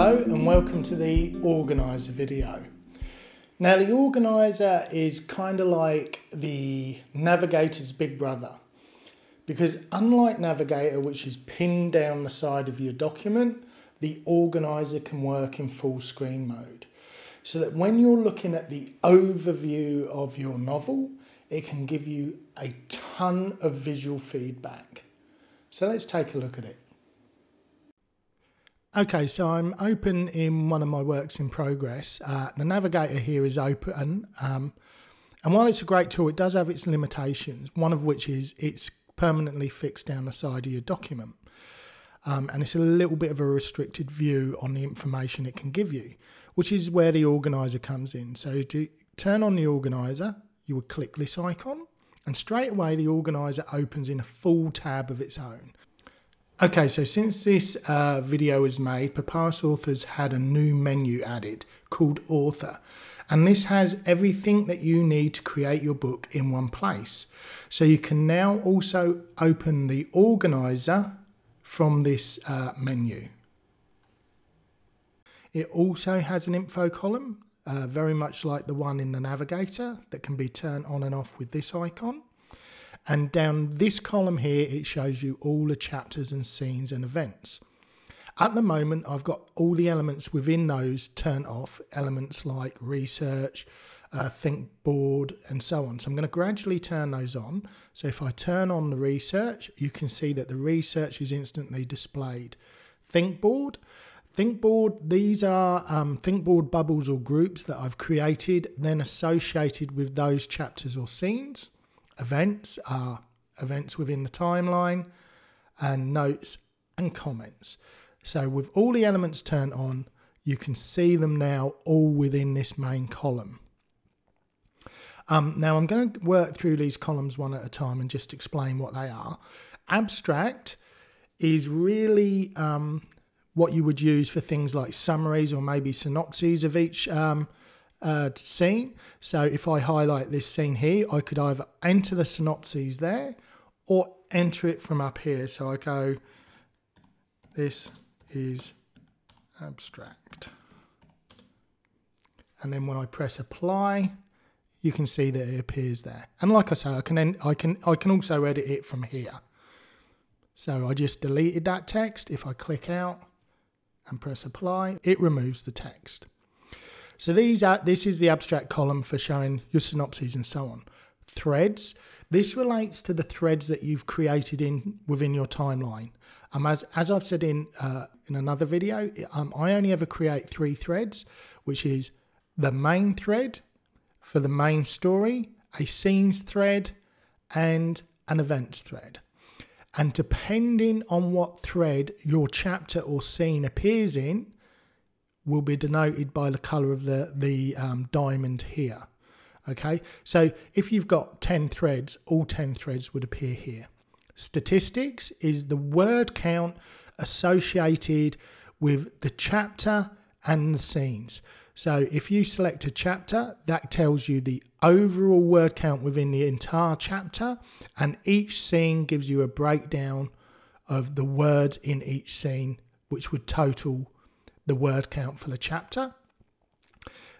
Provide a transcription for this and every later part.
Hello and welcome to the organizer video. Now the organizer is kind of like the navigator's big brother because unlike navigator which is pinned down the side of your document, the organizer can work in full screen mode. So that when you're looking at the overview of your novel, it can give you a ton of visual feedback. So let's take a look at it. Okay, so I'm open in one of my works in progress. Uh, the navigator here is open, um, and while it's a great tool, it does have its limitations, one of which is it's permanently fixed down the side of your document. Um, and it's a little bit of a restricted view on the information it can give you, which is where the organizer comes in. So to turn on the organizer, you would click this icon, and straight away the organizer opens in a full tab of its own. Okay, so since this uh, video was made, Papyrus Authors had a new menu added called Author. And this has everything that you need to create your book in one place. So you can now also open the organizer from this uh, menu. It also has an info column, uh, very much like the one in the navigator that can be turned on and off with this icon. And down this column here, it shows you all the chapters and scenes and events. At the moment, I've got all the elements within those turned off, elements like research, uh, think board, and so on. So I'm going to gradually turn those on. So if I turn on the research, you can see that the research is instantly displayed. Think board. Think board, these are um, think board bubbles or groups that I've created, then associated with those chapters or scenes. Events are events within the timeline, and notes and comments. So, with all the elements turned on, you can see them now all within this main column. Um, now, I'm going to work through these columns one at a time and just explain what they are. Abstract is really um, what you would use for things like summaries or maybe synopses of each um, uh, scene. So if I highlight this scene here, I could either enter the synopses there or enter it from up here. So I go, this is abstract. And then when I press apply, you can see that it appears there. And like I say, I can I can I can also edit it from here. So I just deleted that text. If I click out and press apply, it removes the text. So these are this is the abstract column for showing your synopses and so on. Threads. This relates to the threads that you've created in within your timeline. Um, as, as I've said in uh, in another video, um, I only ever create three threads, which is the main thread for the main story, a scenes thread, and an events thread. And depending on what thread your chapter or scene appears in, will be denoted by the color of the, the um, diamond here. Okay, so if you've got 10 threads, all 10 threads would appear here. Statistics is the word count associated with the chapter and the scenes. So if you select a chapter, that tells you the overall word count within the entire chapter, and each scene gives you a breakdown of the words in each scene, which would total the word count for the chapter.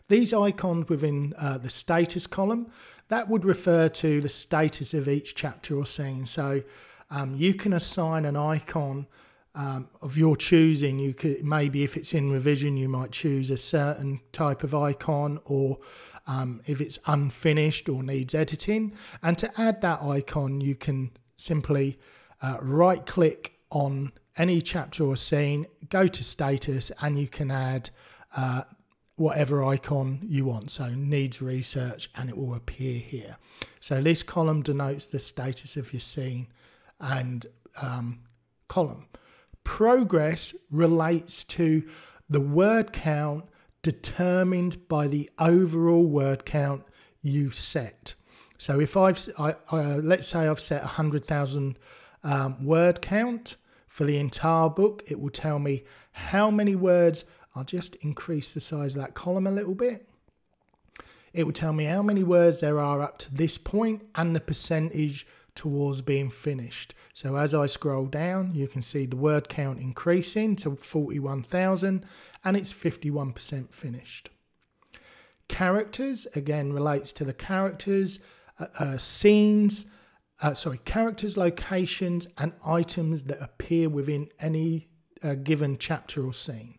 These icons within uh, the status column, that would refer to the status of each chapter or scene. So um, you can assign an icon um, of your choosing. You could maybe if it's in revision, you might choose a certain type of icon, or um, if it's unfinished or needs editing. And to add that icon, you can simply uh, right click on any chapter or scene, go to status, and you can add uh, whatever icon you want. So needs research, and it will appear here. So this column denotes the status of your scene and um, column. Progress relates to the word count determined by the overall word count you've set. So if I've, I, uh, let's say I've set a 100,000 um, word count, for the entire book, it will tell me how many words. I'll just increase the size of that column a little bit. It will tell me how many words there are up to this point and the percentage towards being finished. So as I scroll down, you can see the word count increasing to 41,000 and it's 51% finished. Characters, again, relates to the characters, uh, uh, scenes, uh, sorry, characters, locations, and items that appear within any uh, given chapter or scene.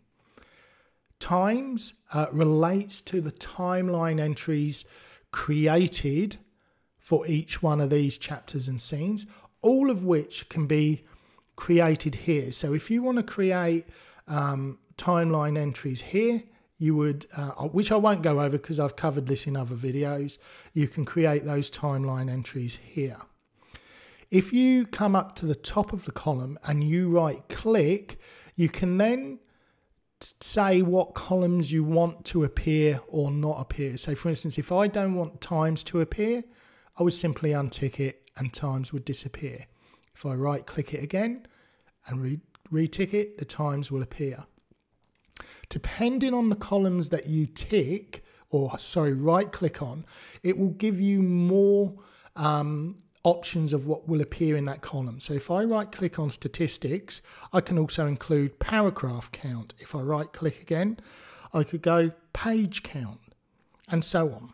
Times uh, relates to the timeline entries created for each one of these chapters and scenes, all of which can be created here. So if you want to create um, timeline entries here, you would, uh, which I won't go over because I've covered this in other videos, you can create those timeline entries here. If you come up to the top of the column and you right click, you can then say what columns you want to appear or not appear. So for instance, if I don't want times to appear, I would simply untick it and times would disappear. If I right click it again and re retick it, the times will appear. Depending on the columns that you tick, or sorry, right click on, it will give you more um, options of what will appear in that column. So if I right click on statistics, I can also include paragraph count. If I right click again, I could go page count and so on.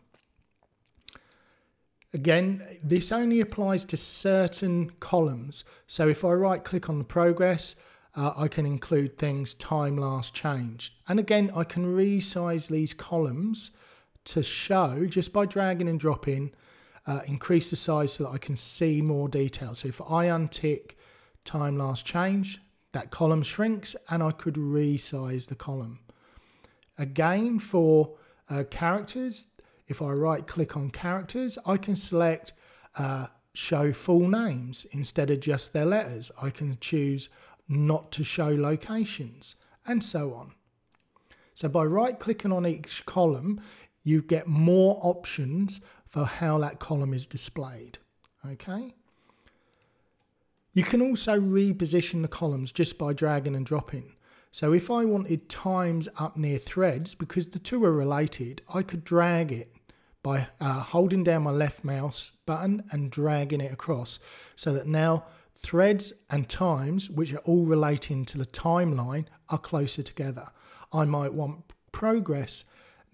Again, this only applies to certain columns. So if I right click on the progress, uh, I can include things time last changed. And again, I can resize these columns to show just by dragging and dropping uh, increase the size so that I can see more detail. So if I untick time last change, that column shrinks and I could resize the column. Again, for uh, characters, if I right click on characters, I can select uh, show full names instead of just their letters. I can choose not to show locations and so on. So by right clicking on each column, you get more options for how that column is displayed. Okay. You can also reposition the columns just by dragging and dropping. So if I wanted times up near threads, because the two are related, I could drag it by uh, holding down my left mouse button and dragging it across so that now threads and times, which are all relating to the timeline, are closer together. I might want progress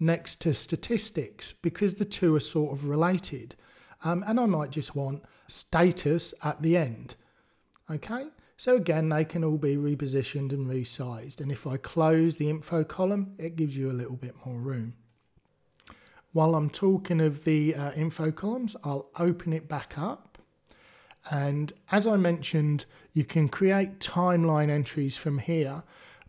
next to statistics because the two are sort of related. Um, and I might just want status at the end. Okay, so again, they can all be repositioned and resized. And if I close the info column, it gives you a little bit more room. While I'm talking of the uh, info columns, I'll open it back up. And as I mentioned, you can create timeline entries from here.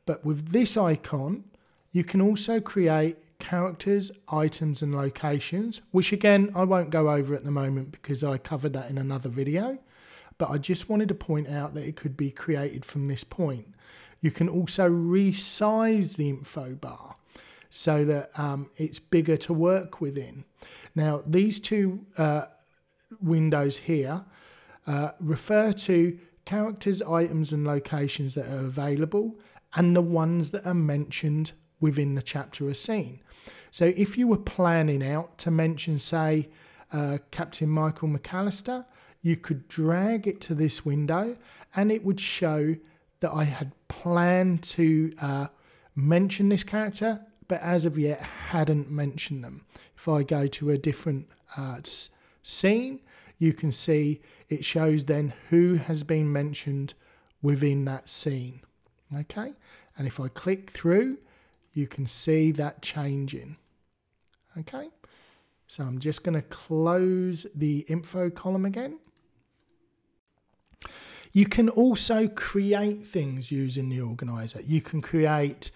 But with this icon, you can also create characters, items and locations, which again I won't go over at the moment because I covered that in another video, but I just wanted to point out that it could be created from this point. You can also resize the info bar so that um, it's bigger to work within. Now these two uh, windows here uh, refer to characters, items and locations that are available and the ones that are mentioned within the chapter or scene. So if you were planning out to mention, say, uh, Captain Michael McAllister, you could drag it to this window and it would show that I had planned to uh, mention this character, but as of yet hadn't mentioned them. If I go to a different uh, scene, you can see it shows then who has been mentioned within that scene. Okay, and if I click through, you can see that changing. Okay, so I'm just going to close the info column again. You can also create things using the organizer. You can create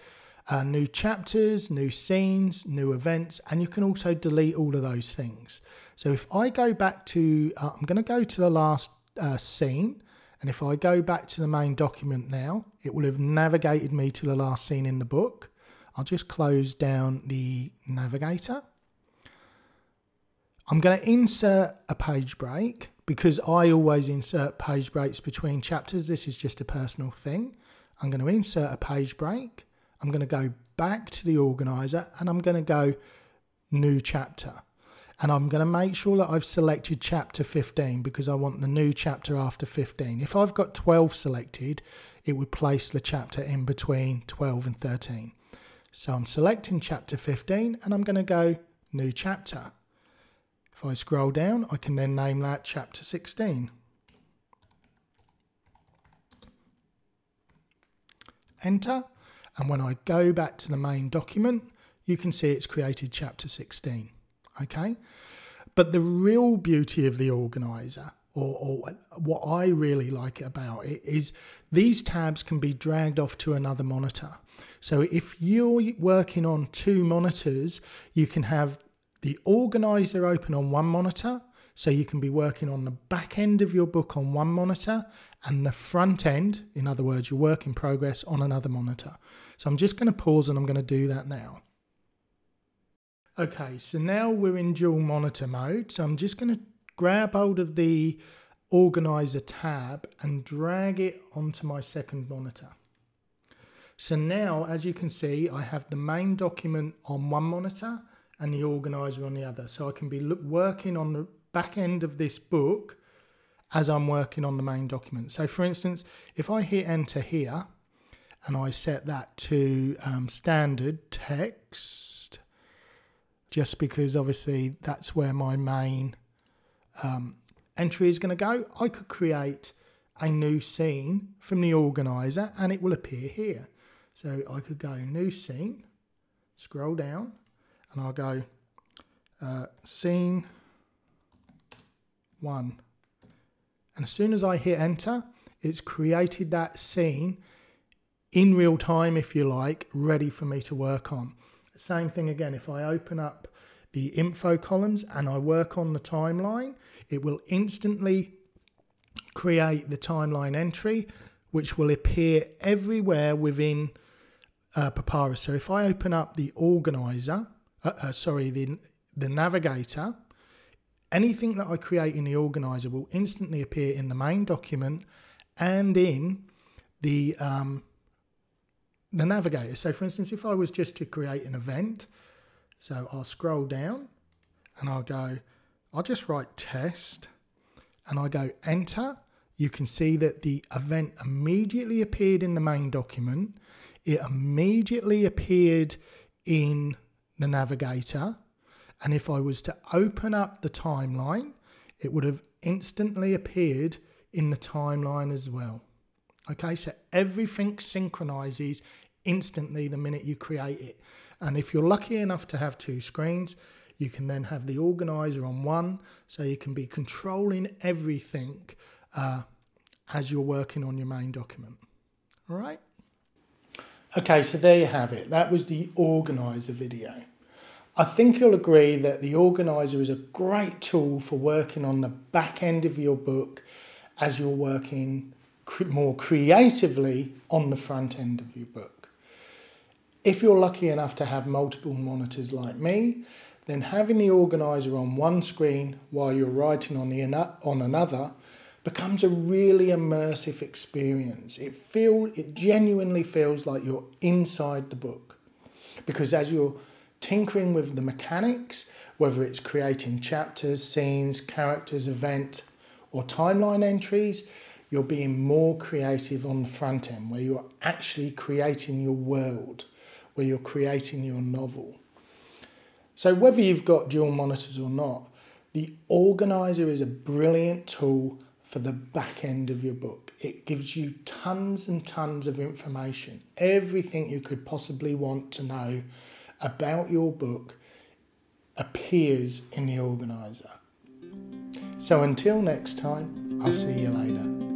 uh, new chapters, new scenes, new events, and you can also delete all of those things. So if I go back to, uh, I'm going to go to the last uh, scene, and if I go back to the main document now, it will have navigated me to the last scene in the book. I'll just close down the navigator. I'm going to insert a page break because I always insert page breaks between chapters. This is just a personal thing. I'm going to insert a page break. I'm going to go back to the organizer and I'm going to go new chapter. and I'm going to make sure that I've selected chapter 15 because I want the new chapter after 15. If I've got 12 selected, it would place the chapter in between 12 and 13. So I'm selecting chapter 15 and I'm going to go new chapter. If I scroll down, I can then name that chapter 16. Enter. And when I go back to the main document, you can see it's created chapter 16. Okay. But the real beauty of the organizer, or, or what I really like about it, is these tabs can be dragged off to another monitor. So if you're working on two monitors, you can have the organizer open on one monitor. So you can be working on the back end of your book on one monitor and the front end, in other words, your work in progress on another monitor. So I'm just going to pause and I'm going to do that now. Okay, so now we're in dual monitor mode. So I'm just going to grab hold of the organizer tab and drag it onto my second monitor. So now, as you can see, I have the main document on one monitor and the organizer on the other. So I can be working on the back end of this book as I'm working on the main document. So for instance, if I hit enter here and I set that to um, standard text, just because obviously that's where my main um, entry is going to go. I could create a new scene from the organizer and it will appear here. So I could go new scene, scroll down, and I'll go uh, scene one. And as soon as I hit enter, it's created that scene in real time, if you like, ready for me to work on. Same thing again, if I open up the info columns and I work on the timeline, it will instantly create the timeline entry, which will appear everywhere within uh, Papyrus. So if I open up the organizer, uh, uh, sorry, the, the navigator, anything that I create in the organizer will instantly appear in the main document and in the um, the navigator. So for instance, if I was just to create an event, so I'll scroll down and I'll go, I'll just write test and I go enter. You can see that the event immediately appeared in the main document. It immediately appeared in the navigator. And if I was to open up the timeline, it would have instantly appeared in the timeline as well. Okay, so everything synchronizes instantly the minute you create it. And if you're lucky enough to have two screens, you can then have the organizer on one, so you can be controlling everything uh, as you're working on your main document. All right? Okay, so there you have it. That was the organizer video. I think you'll agree that the organizer is a great tool for working on the back end of your book as you're working more creatively on the front end of your book. If you're lucky enough to have multiple monitors like me, then having the organizer on one screen while you're writing on, the, on another becomes a really immersive experience. It feel it genuinely feels like you're inside the book. Because as you're tinkering with the mechanics, whether it's creating chapters, scenes, characters, event, or timeline entries, you're being more creative on the front end, where you're actually creating your world, where you're creating your novel. So, whether you've got dual monitors or not, the organizer is a brilliant tool for the back end of your book. It gives you tons and tons of information, everything you could possibly want to know about your book appears in the organizer. So until next time, I'll see you later.